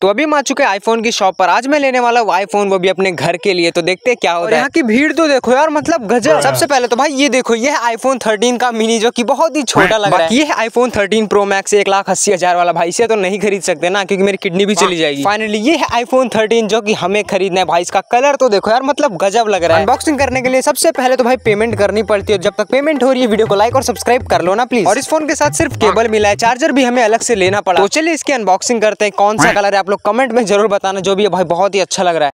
तो अभी हम आ चुके हैं आईफोन की शॉप पर। आज मैं लेने वाला हूँ आईफोन वो भी अपने घर के लिए। तो देखते हैं क्या होता है। यहाँ की भीड़ तो देखो यार मतलब गजब। सबसे पहले तो भाई ये देखो ये है आईफोन 13 का मिनी जो कि बहुत ही छोटा लग रहा है। ये है आईफोन 13 प्रो मैक्स एक लाख अस्सी हज़ार वाला। भाई इसे तो नहीं खरीद सकते ना क्योंकि मेरी किडनी भी चली जाएगी। फाइनली ये है आईफोन थर्टीन जो की हमें खरीदना है। भाई इसका कलर तो देखो यार मतलब गजब लग रहा है। अनबॉक्सिंग करने के लिए सबसे पहले तो भाई पेमेंट करनी पड़ती है। जब तक पेमेंट हो रही है वीडियो को लाइक और सब्सक्राइब कर लो ना प्लीज़ और इस फ़ोन के साथ सिर्फ़ केबल मिला है। चार्जर भी हमें अलग से लेना पड़ा। तो चलिए इसकी अनबॉक्सिंग करते हैं। कौन सा कलर है लोग कमेंट में ज़रूर बताना जो भी है, भाई बहुत ही अच्छा लग रहा है।